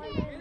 Hadi.